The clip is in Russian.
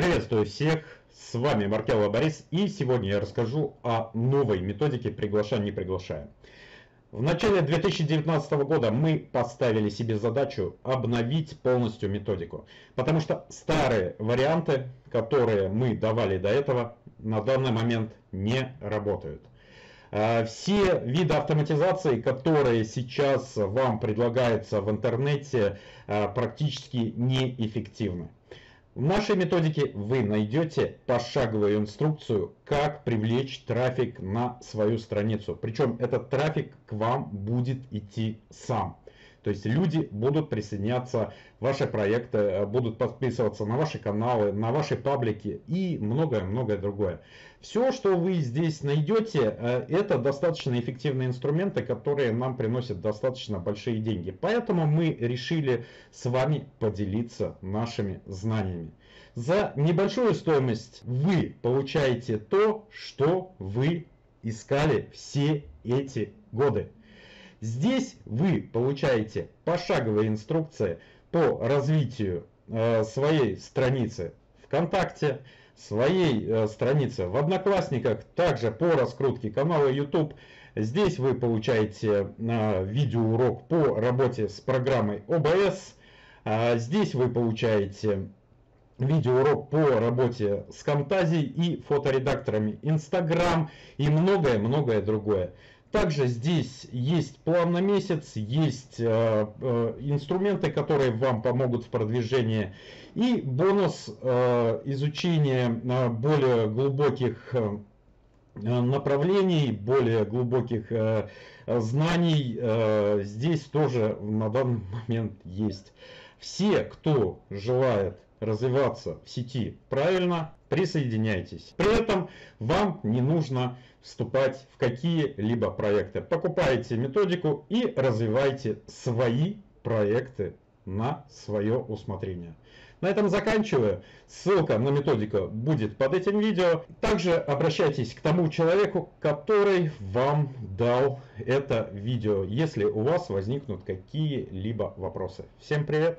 Приветствую всех, с вами Маркелла Борис и сегодня я расскажу о новой методике «Приглашаем, не приглашаем». В начале 2019 года мы поставили себе задачу обновить полностью методику, потому что старые варианты, которые мы давали до этого, на данный момент не работают. А, все виды автоматизации, которые сейчас вам предлагаются в интернете, а, практически неэффективны. В нашей методике вы найдете пошаговую инструкцию, как привлечь трафик на свою страницу. Причем этот трафик к вам будет идти сам. То есть люди будут присоединяться ваши проекты, э, будут подписываться на ваши каналы, на ваши паблики и многое-многое другое. Все, что вы здесь найдете, э, это достаточно эффективные инструменты, которые нам приносят достаточно большие деньги. Поэтому мы решили с вами поделиться нашими знаниями. За небольшую стоимость вы получаете то, что вы искали все эти годы. Здесь вы получаете пошаговые инструкции по развитию э, своей страницы ВКонтакте, своей э, страницы в Одноклассниках, также по раскрутке канала YouTube. Здесь вы получаете э, видеоурок по работе с программой OBS. А здесь вы получаете видеоурок по работе с Camtasia и фоторедакторами Instagram и многое-многое другое. Также здесь есть план на месяц, есть э, э, инструменты, которые вам помогут в продвижении. И бонус э, изучения э, более глубоких э, направлений, более глубоких э, знаний э, здесь тоже на данный момент есть. Все, кто желает развиваться в сети правильно, присоединяйтесь. При этом вам не нужно вступать в какие-либо проекты. Покупайте методику и развивайте свои проекты на свое усмотрение. На этом заканчиваю. Ссылка на методику будет под этим видео. Также обращайтесь к тому человеку, который вам дал это видео, если у вас возникнут какие-либо вопросы. Всем привет!